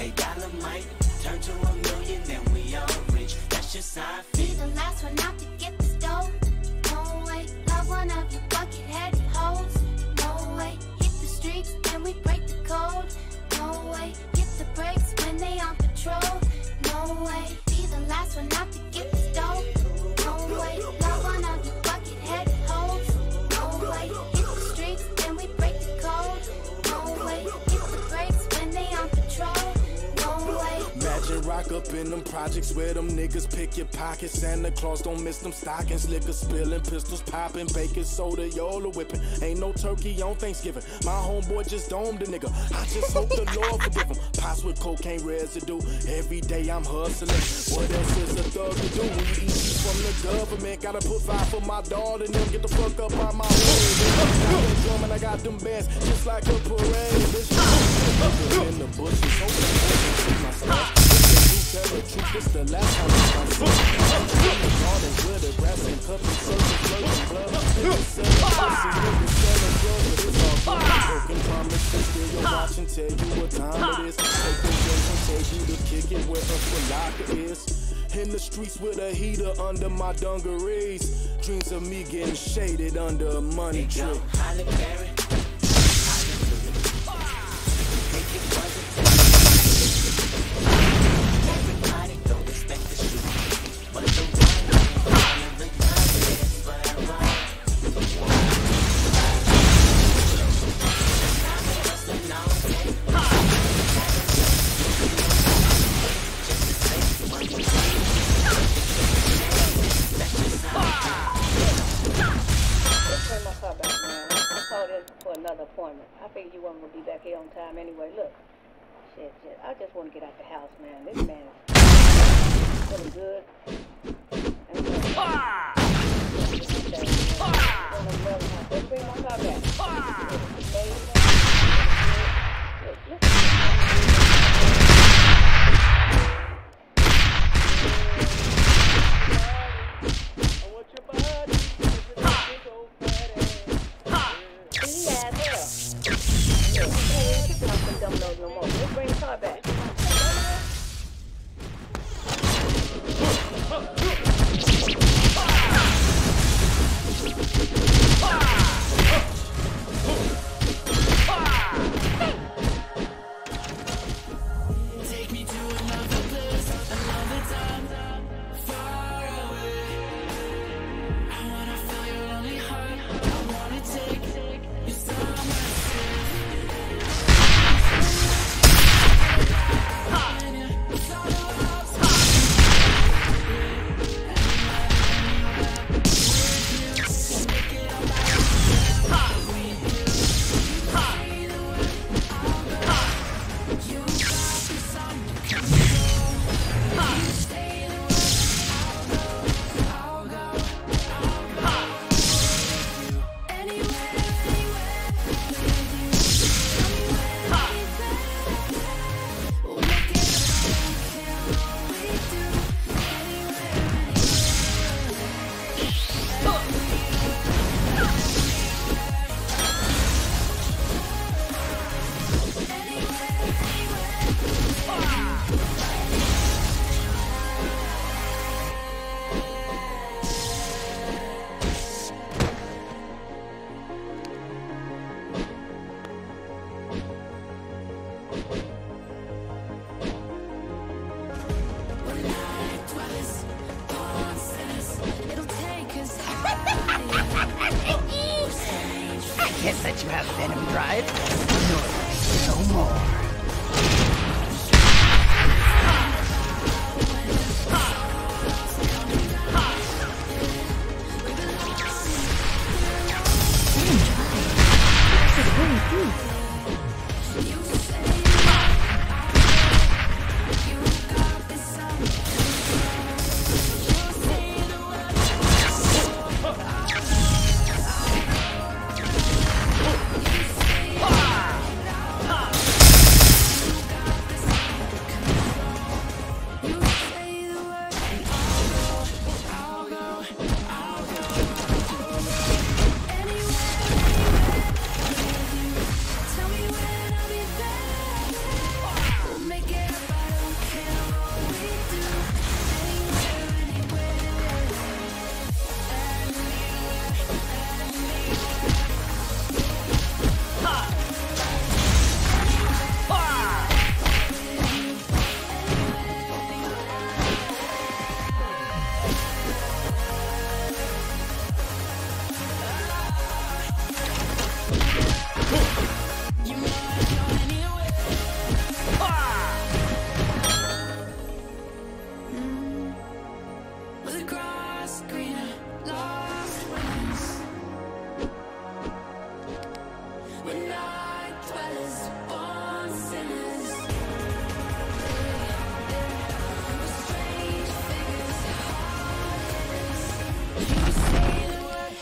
They dollar might turn to a million, then we all rich. That's just how I Be the last one out to get the dough. No way. Love one of you bucket headed hoes. No way. Hit the streets and we break the code. No way. Hit the brakes when they on patrol. No way. Be the last one out to in them projects where them niggas pick your pockets. Santa Claus don't miss them stockings. Liquor spilling, pistols popping, baking soda, Yola whipping. Ain't no turkey on Thanksgiving. My homeboy just domed a nigga. I just hope the Lord forgive him. Pots with cocaine residue. Every day I'm hustling. What else is a thug to do? We eat from the government. Gotta put five for my daughter and them. Get the fuck up out my way. And I got them bands just like a parade. This in the bushes. Tell the truth, this the last time I see you. Garden with the grass and it's tell you what time it is. Take the days and tell you to kick it where the locker is. In the streets with a heater under my dungarees. Dreams of me getting shaded under a money tree. Another appointment. I figured you weren't gonna be back here on time anyway. Look, shit, shit. I just want to get out the house, man. This man is feeling good. And, uh, Let's bring my car back. Look, look.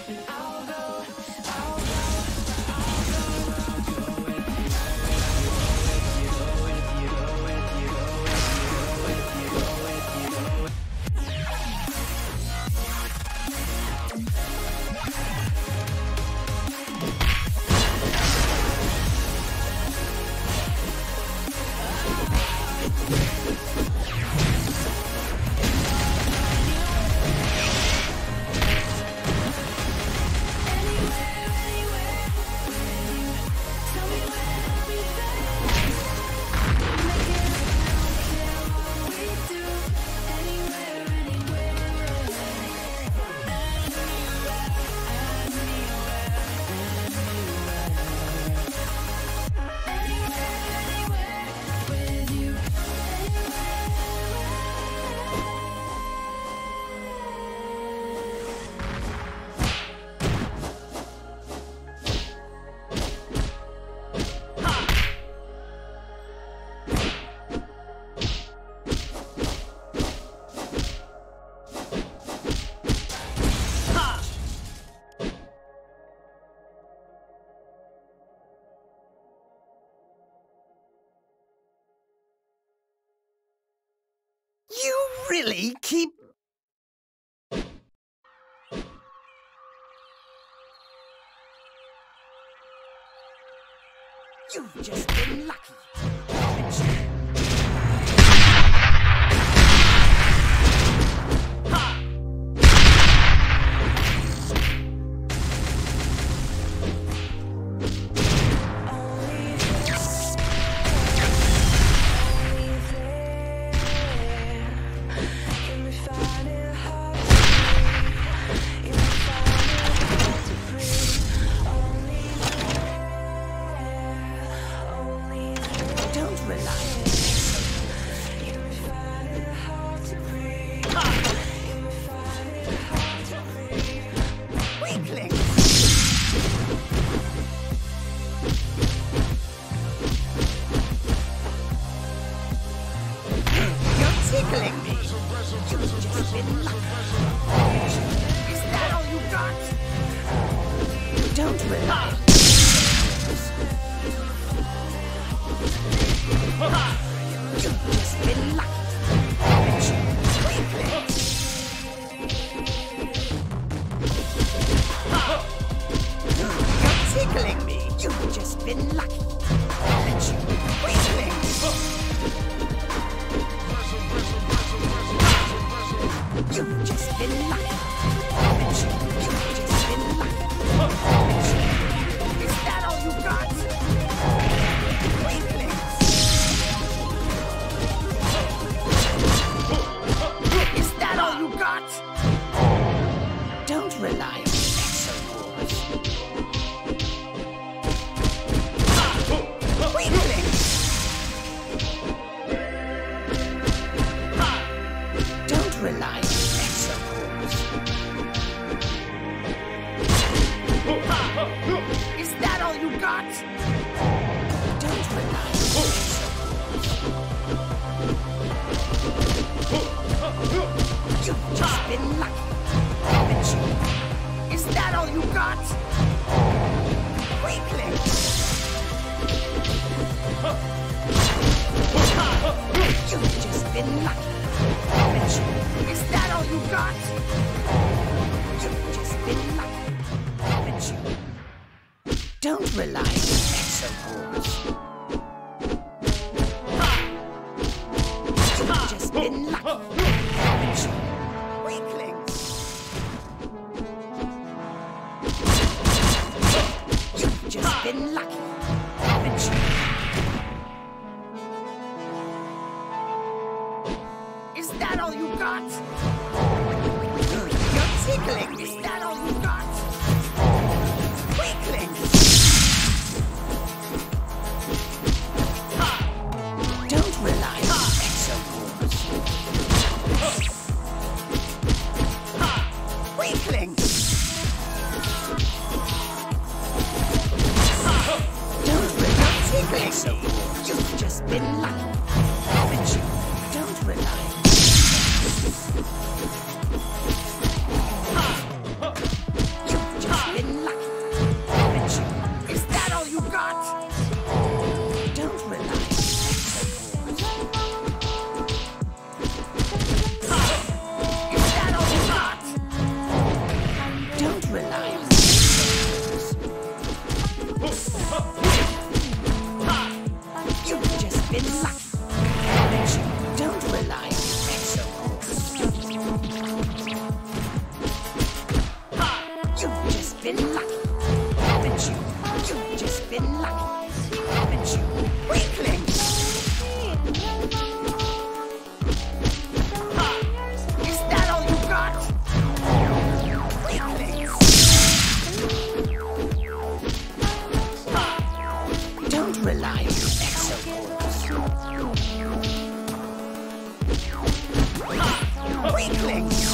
And I Keep... You've just been lucky. shots! Don't rely You've just been lucky, haven't you? Is that all you got? Weakling! rely on Just? Weaklings! You've just been lucky, haven't you? Is that all you got? been lucky, haven't you? You've just been lucky, haven't you? Weakling! Rely on. Weaklings!